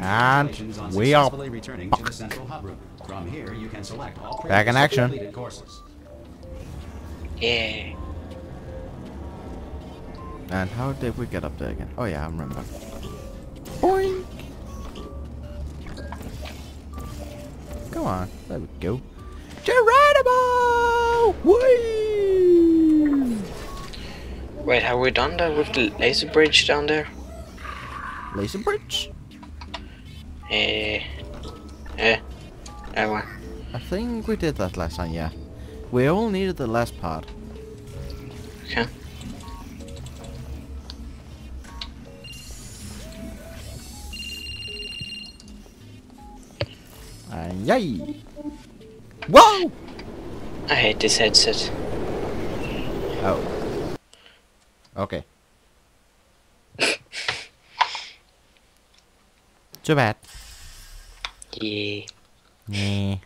And we are successfully returning to the central hub room. From here, you can select all Back in action. completed courses. Yeah. And how did we get up there again? Oh yeah, I remember. Boink! Come on, there we go. Geronimo! Whee! Wait, have we done that with the laser bridge down there? Laser bridge? Eh. Eh. That one. I think we did that last time, yeah. We all needed the last part. Okay. And yay! Whoa! I hate this headset. Oh. Okay. Too bad. Yeah. Yeah.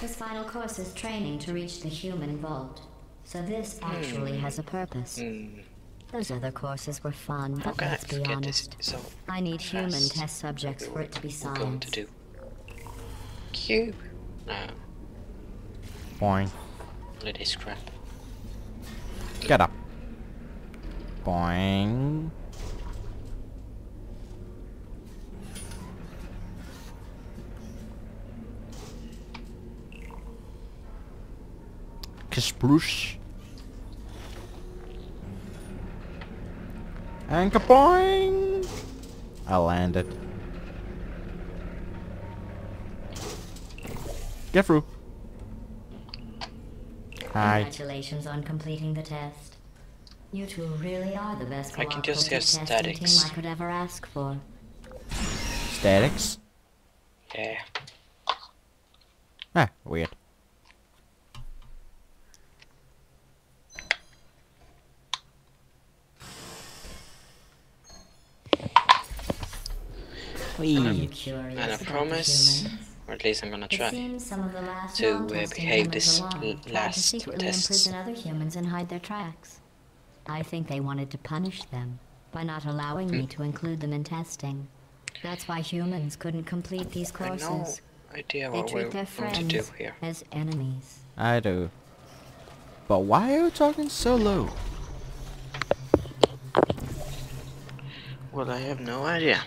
This final course is training to reach the human vault. So this actually has a purpose. Hmm. Those other courses were fun, but can let's be forget this? honest. So I need human test subjects for it to be we're going to do. Cube. No. Boing. Let it crap. Get up. Boing. Spruce. And kaboing! I landed. Get through. Hi. Congratulations on completing the test. You two really are the best I can just hear cooperative team statics. I could ever ask for. Statics. Yeah. Ah, weird. Are you Wee. And I about the promise, humans? Or at least I'm gonna It try. seems some of the last to, uh, non-testing behave this alive l- tried to last secretly imprison other humans and hide their tracks. I think they wanted to punish them by not allowing Hmm. me to include them in testing. That's why humans couldn't complete these courses. I have no courses. idea They what we're treat their going to friends do here. as enemies. I do. But why are you talking so low? Well, I have no idea.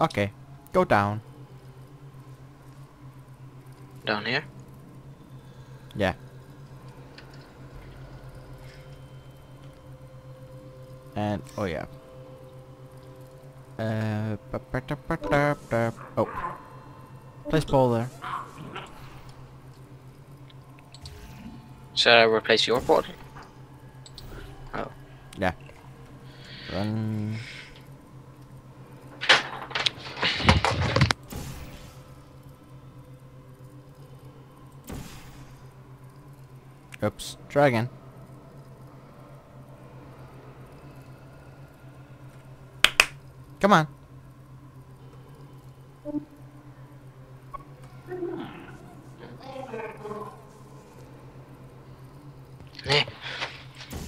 Okay, go down. Down here? Yeah. And oh yeah. Uh, ba- ba- da- ba- da- da- oh. Place ball there. Should I replace your portal? Oh. Yeah. Run. Oops. Try again. Come on.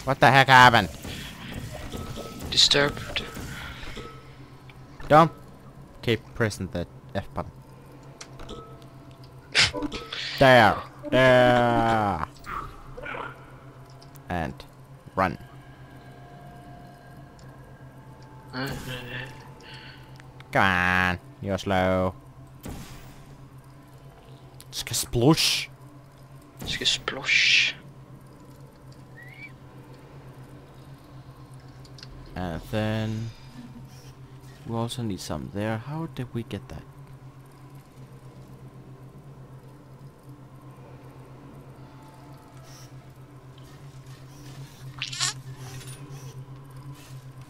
What the heck happened? disturbed. Don't keep pressing the F button. there. There. And run. Come on. You're slow. Splush. Ska splosh. And then we also need some there. How did we get that?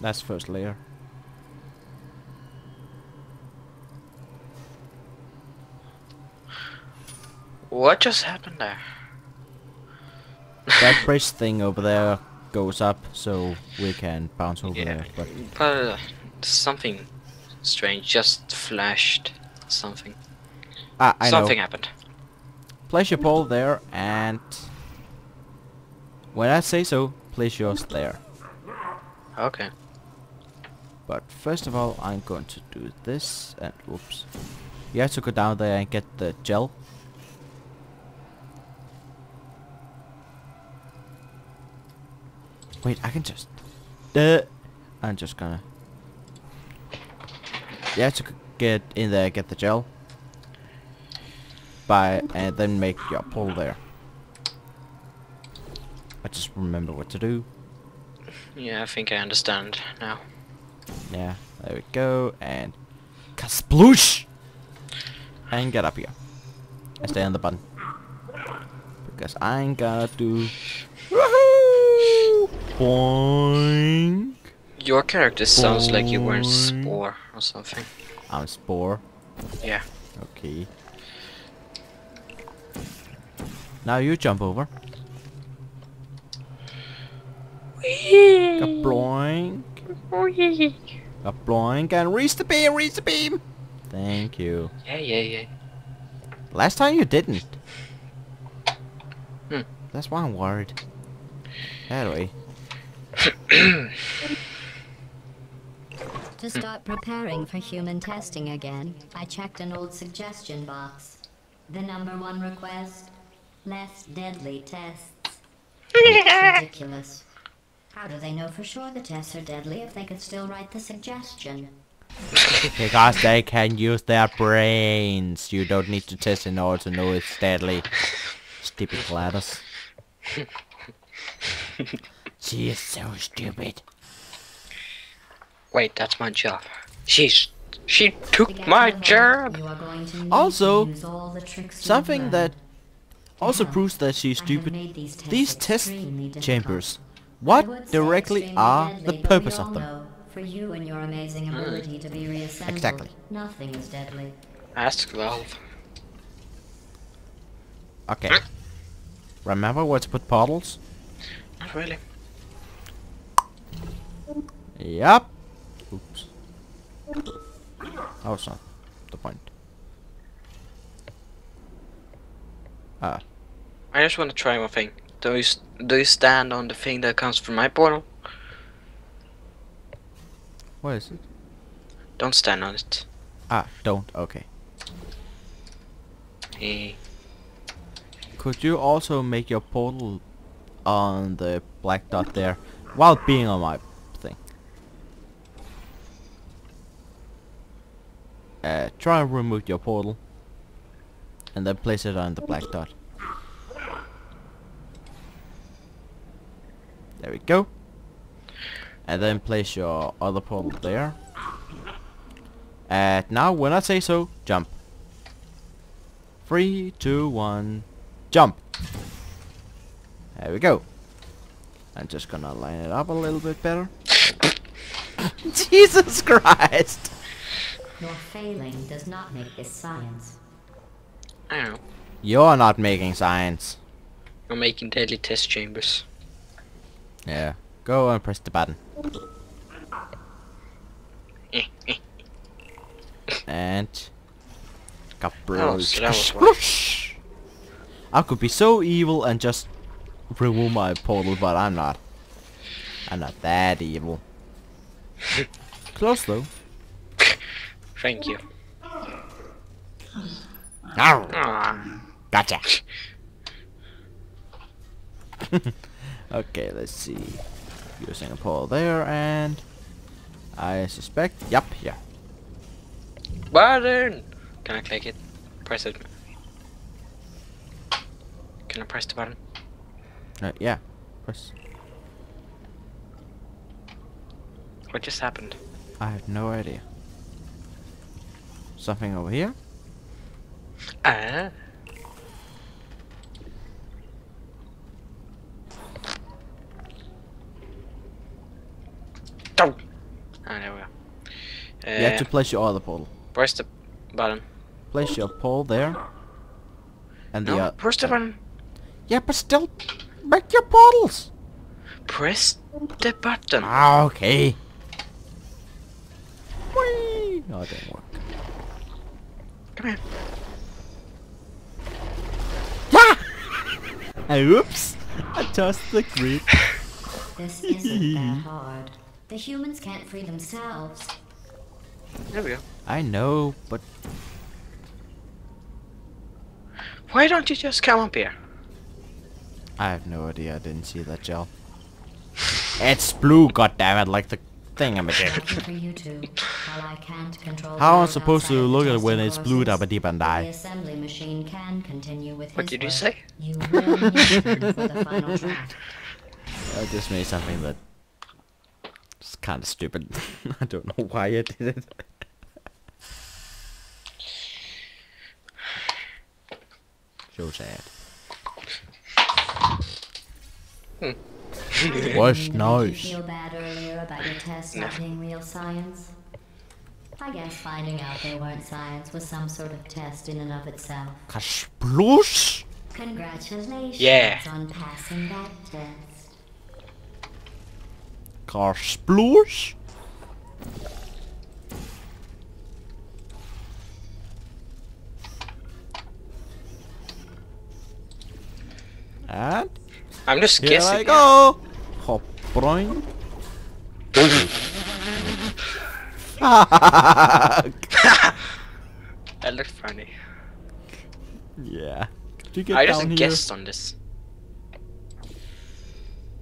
That's first layer. What just happened there? That bridge thing over there goes up so we can bounce over Yeah. there. But uh, something strange just flashed. Something. ah, I something know. happened. place your pole there and when I say so, place yours there. Okay. But first of all, I'm going to do this and whoops. You have to go down there and get the gel. Wait, I can just... Uh, I'm just gonna... You have to get in there, get the gel. By, and then make your pull there. I just remember what to do. Yeah, I think I understand now. Yeah, there we go, and kasploosh! And get up here. And stay on the button. Because I ain't gonna do... Woohoo! Boing! Your character sounds like you were in Spore or something. I'm Spore. Yeah. Okay. Now you jump over. Kabloink. Kabloink and reach the beam, reach the beam! Thank you. Yeah, yeah, yeah. Last time you didn't. Hmm. That's why I'm worried. Anyway, To start preparing for human testing again, I checked an old suggestion box. The number one request? Less deadly tests. That's ridiculous. How do they know for sure the tests are deadly if they could still write the suggestion? because they can use their brains. You don't need to test in order to know it's deadly. Stupid GLaDOS. she is so stupid. Wait, that's my job. She's she took my job. vault, you are going to need Also, to use all the tricks you've Something that also proves that she's stupid. these test extremely difficult. chambers. I What directly are the purpose of them? For you and your amazing ability to be reassembled, Exactly. nothing is deadly. Ask Valve. Okay. Remember where to put portals? Not really. Yep. Oops. That was not the point. Ah, I just want to try one thing. Do you do you stand on the thing that comes from my portal? what is it? Don't stand on it. Ah, don't. Okay. Eh. Could you also make your portal on the black dot there while being on my thing? Uh, try and remove your portal and then place it on the black dot. There we go. And then place your other portal there. And now when I say so, jump. Three, two, one, jump. There we go. I'm just gonna line it up a little bit better. Jesus Christ! Your failing does not make this science. I know. You're not making science. I'm making deadly test chambers. Yeah. Go and press the button. and Oh, so that was why. Kabloosh. I could be so evil and just remove my portal, but I'm not. I'm not that evil. Close though. Thank you. Arr. Gotcha. Okay, let's see. Using a pole there, and I suspect. Yep, yeah. Button! Can I click it? Press it. Can I press the button? Uh, yeah. Press. What just happened? I have no idea. Something over here? Ah. Oh. Ah, there we go. Uh, you have to place your other portal. press the button. Place your pole there. And the No, uh, press the button. Yeah, but still make your portals. Press the button. Ah, okay. Whee! Oh, it didn't work. Come here. Ah! Oops! I tossed the grip. This isn't that hard. The humans can't free themselves. There we go. I know, but Why don't you just come up here? I have no idea. I didn't see that gel. It's blue, goddammit, like the thingamajig. Lucky for you two, while I can't control How am I supposed to look at it when it's blue courses, dabba deep and The die? assembly machine can continue with What did you say? You will need him for the final draft. I just made something that is kind of stupid. I don't know why I did it. so sad. Hmm. What's Did you nice? feel bad earlier about your tests not being real science? I guess finding out they weren't science was some sort of test in and of itself. Kasploosh! Congratulations Yeah. on passing that test. Kasploosh! And I'm just here guessing. I go! Hop, boing. That looked funny. yeah. Could you get I just here? guessed on this.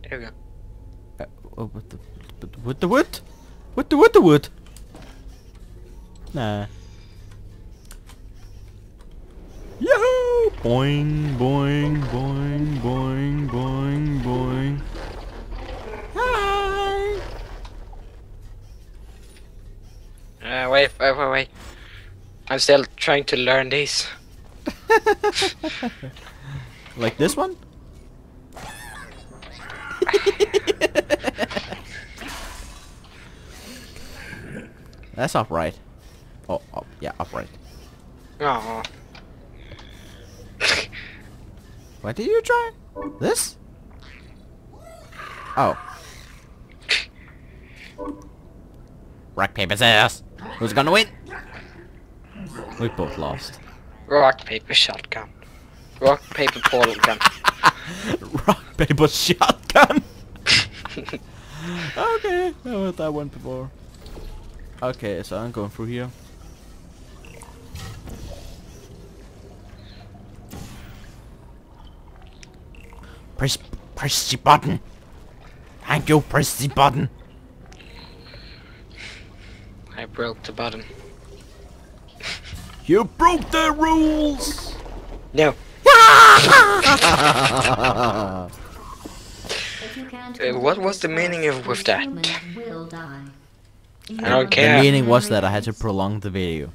There we go. Oh, what the, what the, what wood? What the, what the wood? Nah. Yahoo! Boing, boing, boing, boing, boing, boing. Hi! Uh, wait, wait, wait, wait. I'm still trying to learn these. Like this one? That's upright. Oh, up, yeah, upright. Oh, What did you try? This? Oh. Rock, paper, scissors. Who's gonna win? We both lost. rock, paper, shotgun. Rock, paper, portal gun. Rock, paper, shotgun. okay, I heard that one before. Okay, so I'm going through here. Press, press the button. Thank you, press the button. I broke the button. You broke the rules. No. If you can't Uh, what was the meaning of with that? Humans will die. I don't care. The meaning was that I had to prolong the video.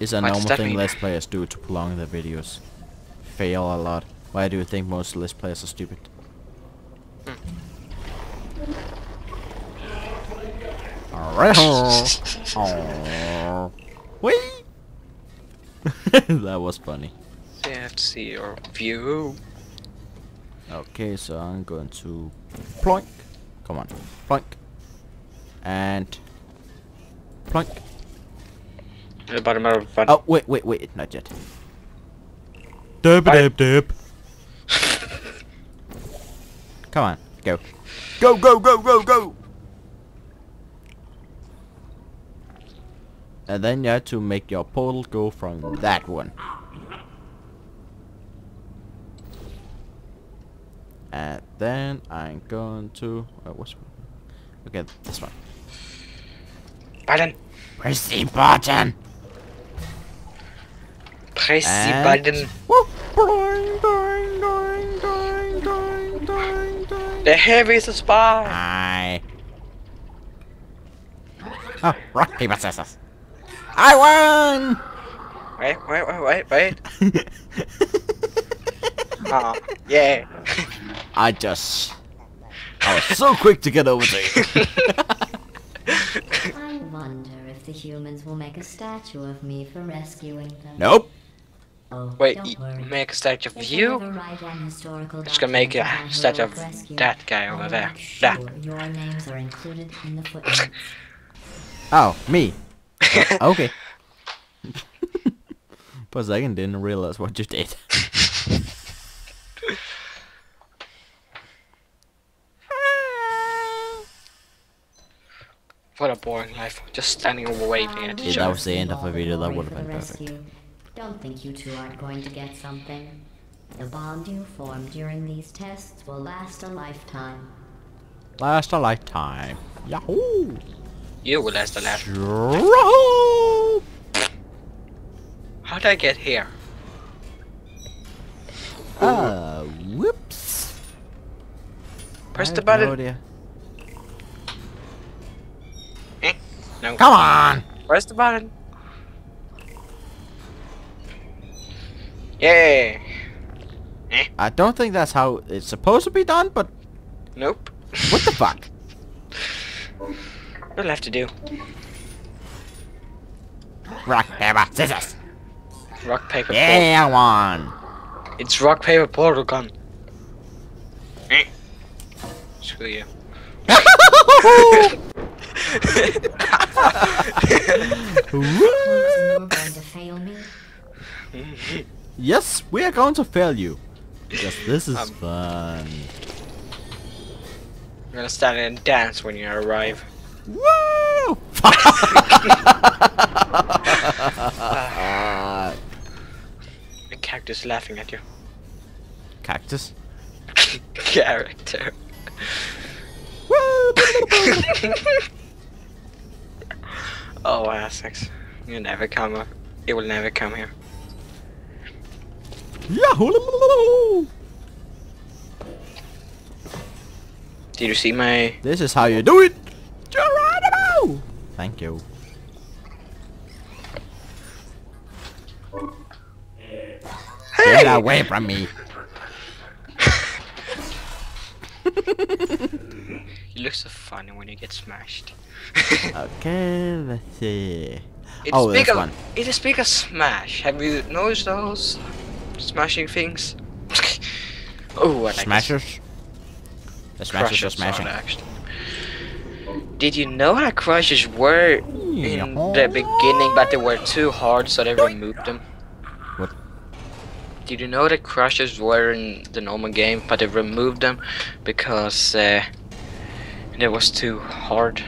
It's a What normal thing mean? Let's Players do to prolong their videos. Fail a lot. Why do you think most Let's Players are stupid? Alright. Oh. Whee! that was funny. You have to see your view. Okay, so I'm going to plonk. Come on, plonk. And plonk. The bottom of the. Oh, wait, wait, wait, not yet. Dip, dip, dip. Come on, go. Go, go, go, go, go! And then you have to make your portal go from that one. And then I'm going to... Uh, what's... Okay, this one. Button. Press the button! Press the button. Woo! Boing, boing, boing, boing, boing, boing, boing. The heavy is a spy. Hi. Oh, rock, paper, scissors. I won! Wait, wait, wait, wait, wait. Ah, yeah. I just... I was so quick to get over to you. I wonder if the humans will make a statue of me for rescuing them. nope. Oh, Wait, don't y- worry. make a statue of If I you? ever write Just gonna make a statue of rescue, that guy over there. make That. Your names are included in the footnotes. Oh, me. okay. For a second, didn't realize what you did. What a boring life. Just standing and waving at Yeah, each that was the end of the video. That would have been the perfect. rescue. Don't think you two aren't going to get something. The bond you form during these tests will last a lifetime. Last a lifetime. Yahoo! You will last a lap. Yahoo! How did I get here? Uh, whoops. Press I the have button. No idea. Eh? No. Come on! Press the button. Yay! Eh. I don't think that's how it's supposed to be done, but Nope. what the fuck? You'll have to do. Rock, paper, scissors. Rock, paper, portal. Yeah, one. It's rock, paper, portal gun. Eh. Screw you. yes, we are going to fail you. Yes, this is Um, fun. I'm gonna stand and dance when you arrive. Woo! The cactus laughing at you. Cactus. Character. Woo! oh, Essex. You never come up. It will never come here. Yahoo! Did you see my... This is how you do it. Geronimo! Thank you. Get away from me. You look so funny when you get smashed. Okay, let's see. It's Oh, big this one. It is big as Smash. Have you noticed those smashing things? oh, I like. Smashers. The smashers are smashing. actually. Did you know that crushers were in the beginning, but they were too hard, so they removed them? What? Did you know that crushers were in the normal game, but they removed them because uh, it was too hard?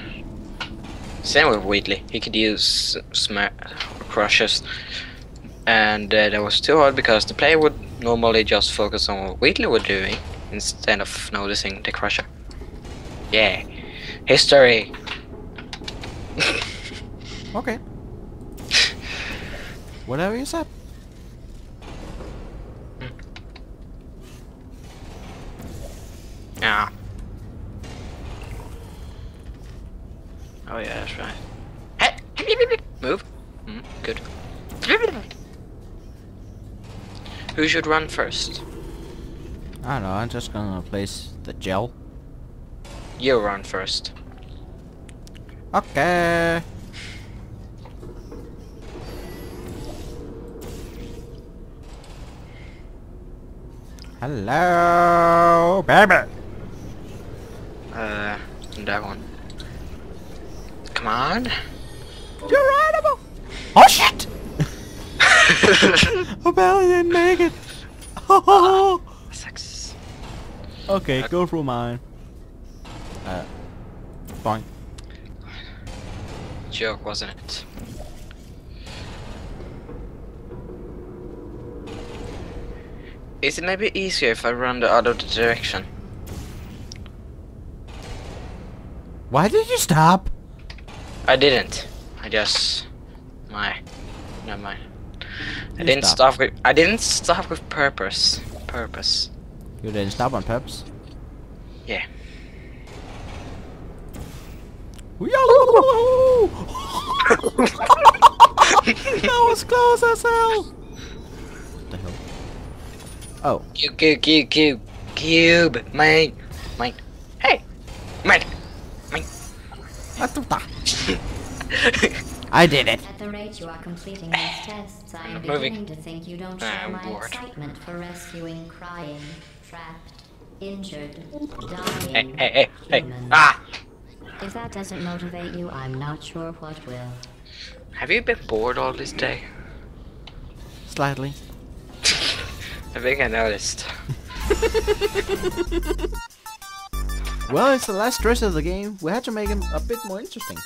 Same with Wheatley. He could use smash crushers, and uh, that was too hard because the player would normally just focus on what Wheatley was doing instead of noticing the crusher. Yeah, history. Okay. Whatever you said. Yeah. Oh yeah, that's right. Hey, Move. Mm, good. Who should run first? I don't know, I'm just gonna place the gel. You run first. Okay. Hello, baby. Uh, that one. Come on. Geronimo. Oh shit! I barely didn't make it. Oh. Sucks. okay, go through mine. Uh, fine. Joke, wasn't it? Is it maybe easier if I run the other direction? Why did you stop? I didn't. I just my never mind. I You didn't stopped. stop with I didn't stop with purpose. Purpose. You didn't stop on purpose. Yeah. That was close as hell. What the hell? Oh, Cube, cube, cube, cube, cube, mate, mate. Hey, mate, mate. I did it. At the rate you are completing these tests, I am moving. beginning to think you don't Ah, share I'm my bored. excitement for rescuing crying, trapped, injured, hey, dying hey, hey, hey. humans. Ah! If that doesn't motivate you, I'm not sure what will. Have you been bored all this day? Slightly. I think I noticed. Well, it's the last stress of the game. We had to make him a bit more interesting.